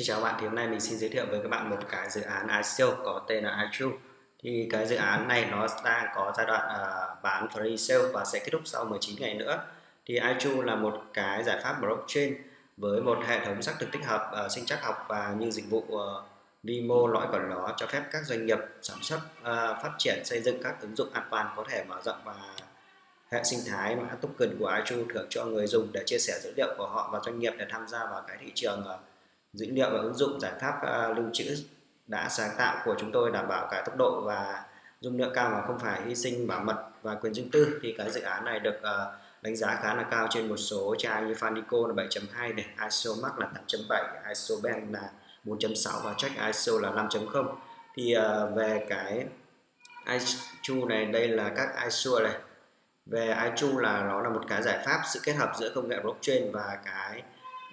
xin chào bạn, thì hôm nay mình xin giới thiệu với các bạn một cái dự án ICO có tên là iTrue Thì cái dự án này nó đang có giai đoạn uh, bán free sale và sẽ kết thúc sau 19 ngày nữa. Thì iTrue là một cái giải pháp blockchain với một hệ thống xác thực tích hợp uh, sinh trắc học và như dịch vụ à, uh, mô lõi của nó cho phép các doanh nghiệp sản xuất uh, phát triển xây dựng các ứng dụng an toàn có thể mở rộng và hệ sinh thái mã token của iTrue thưởng cho người dùng để chia sẻ dữ liệu của họ và doanh nghiệp để tham gia vào cái thị trường uh, dữ liệu và ứng dụng giải pháp uh, lưu trữ đã sáng tạo của chúng tôi đảm bảo cả tốc độ và dung lượng cao mà không phải hy sinh bảo mật và quyền riêng tư. Thì cái dự án này được uh, đánh giá khá là cao trên một số trang như Fanico là 7.2 này, ISO Max là 8.7, ISO Ben là 4.6 và check ISO là 5.0 thì uh, về cái ISO này đây là các ISO này. Về ISO là nó là một cái giải pháp sự kết hợp giữa công nghệ blockchain và cái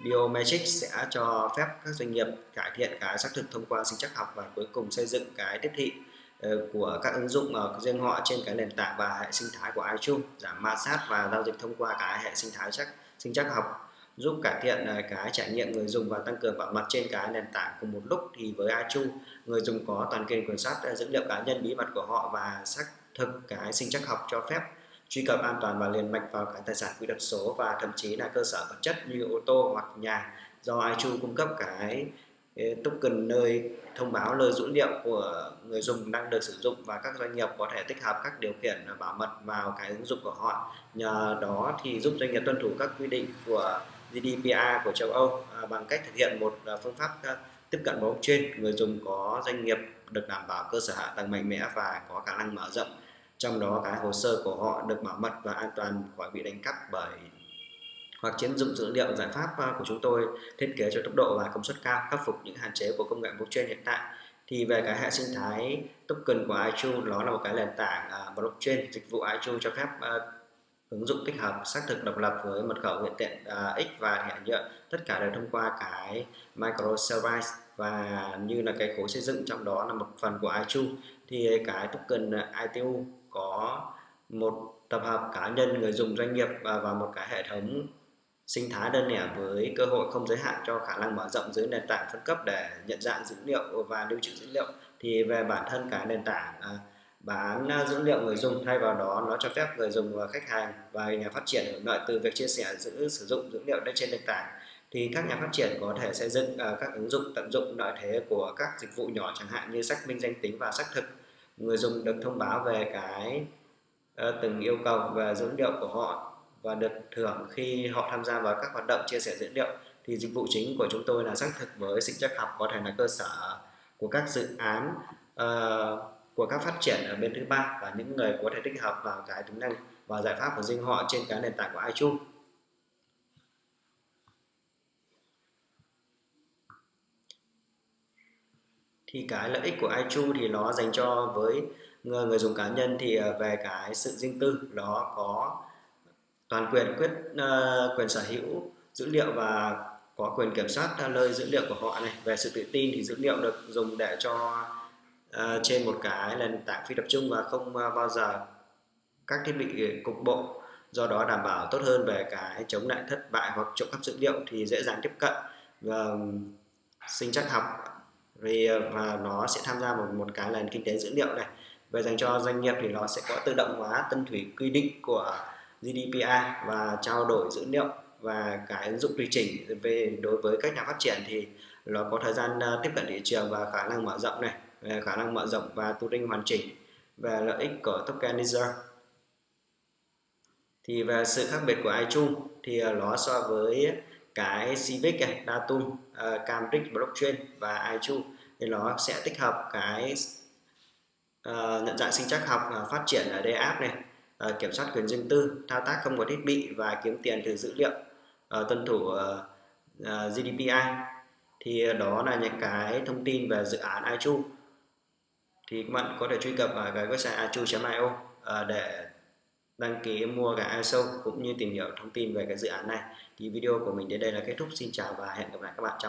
Biometric sẽ cho phép các doanh nghiệp cải thiện cái xác thực thông qua sinh chắc học và cuối cùng xây dựng cái tiếp thị ờ, của các ứng dụng ở riêng họ trên cái nền tảng và hệ sinh thái của iTunes, giảm ma sát và giao dịch thông qua cái hệ sinh thái chắc, sinh chắc học, giúp cải thiện ờ, cái trải nghiệm người dùng và tăng cường bảo mật trên cái nền tảng cùng một lúc. Thì với iTunes, người dùng có toàn quyền kiểm soát dữ liệu cá nhân, bí mật của họ và xác thực cái sinh chắc học cho phép truy cập an toàn và liền mạch vào cả tài sản kỹ thuật số và thậm chí là cơ sở vật chất như ô tô hoặc nhà. Do iTru cung cấp cái token nơi thông báo lời dữ liệu của người dùng đang được sử dụng và các doanh nghiệp có thể tích hợp các điều khiển bảo mật vào cái ứng dụng của họ. Nhờ đó thì giúp doanh nghiệp tuân thủ các quy định của GDPR của châu Âu à, bằng cách thực hiện một à, phương pháp à, tiếp cận blockchain. Người dùng có doanh nghiệp được đảm bảo cơ sở hạ tầng mạnh mẽ và có khả năng mở rộng trong đó cái hồ sơ của họ được bảo mật và an toàn khỏi bị đánh cắp bởi hoặc chiếm dụng dữ liệu giải pháp ờ, của chúng tôi thiết kế cho tốc độ và công suất cao khắc phục những hạn chế của công nghệ blockchain hiện tại. Thì về cái hệ sinh thái token của iTrue nó là một cái nền tảng uh, blockchain dịch vụ iTrue cho phép uh, ứng dụng tích hợp xác thực độc lập với mật khẩu hiện tiện uh, X và thẻ nhựa. Tất cả đều thông qua cái microservice và như là cái khối xây dựng trong đó là một phần của iTrue thì cái token ITU có một tập hợp cá nhân người dùng doanh nghiệp và, và một cái hệ thống sinh thái đơn lẻ với cơ hội không giới hạn cho khả năng mở rộng dưới nền tảng phân cấp để nhận dạng dữ liệu và lưu trữ dữ liệu. Thì về bản thân cái nền tảng à, bán dữ liệu người dùng thay vào đó nó cho phép người dùng và khách hàng và nhà phát triển hưởng lợi từ việc chia sẻ giữ sử dụng dữ liệu trên nền tảng. Thì các nhà phát triển có thể xây dựng uh, các ứng dụng tận dụng lợi thế của các dịch vụ nhỏ chẳng hạn như xác minh danh tính và xác thực người dùng được thông báo về cái uh, từng yêu cầu về dữ liệu của họ và được thưởng khi họ tham gia vào các hoạt động chia sẻ dữ liệu thì dịch vụ chính của chúng tôi là xác thực với sinh chắc học có thể là cơ sở của các dự án uh, của các phát triển ở bên thứ ba và những người có thể tích hợp vào cái tính năng và giải pháp của riêng họ trên cái nền tảng của iTunes. Thì cái lợi ích của iTru thì nó dành cho với người, người dùng cá nhân. Thì ờ, về cái sự riêng tư nó có toàn quyền quyết uh, quyền sở hữu dữ liệu và có quyền kiểm soát nơi dữ liệu của họ này. Về sự tự tin thì dữ liệu được dùng để cho uh, trên một cái nền tảng phi tập trung và không uh, bao giờ các thiết bị cục bộ. Do đó đảm bảo tốt hơn về cái chống lại thất bại hoặc trộm cắp dữ liệu thì dễ dàng tiếp cận và sinh chắc học vì ờ, và nó sẽ tham gia vào một cái nền kinh tế dữ liệu này. Về dành cho doanh nghiệp thì nó sẽ có tự động hóa tuân thủy quy định của GDPR và trao đổi dữ liệu và cái ứng dụng tùy chỉnh về đối với các nhà phát triển thì nó có thời gian ờ, tiếp cận thị trường và khả năng mở rộng này về khả năng mở rộng và tuning hoàn chỉnh về lợi ích của tokenizer thì về sự khác biệt của iTunes thì nó so với cái Civic này, Datum, uh, ờ, Cambridge Blockchain và Ichu thì nó sẽ tích hợp cái uh, nhận dạng sinh trắc học uh, phát triển ở DApp này uh, kiểm soát quyền riêng tư thao tác không có thiết bị và kiếm tiền từ dữ liệu uh, tuân thủ uh, uh, GDPR thì đó là những cái thông tin về dự án iChu thì các bạn có thể truy cập vào cái website ichu.io uh, để đăng ký mua cả ISO cũng như tìm hiểu thông tin về cái dự án này. Thì video của mình đến đây là kết thúc. Xin chào và hẹn gặp lại các bạn trong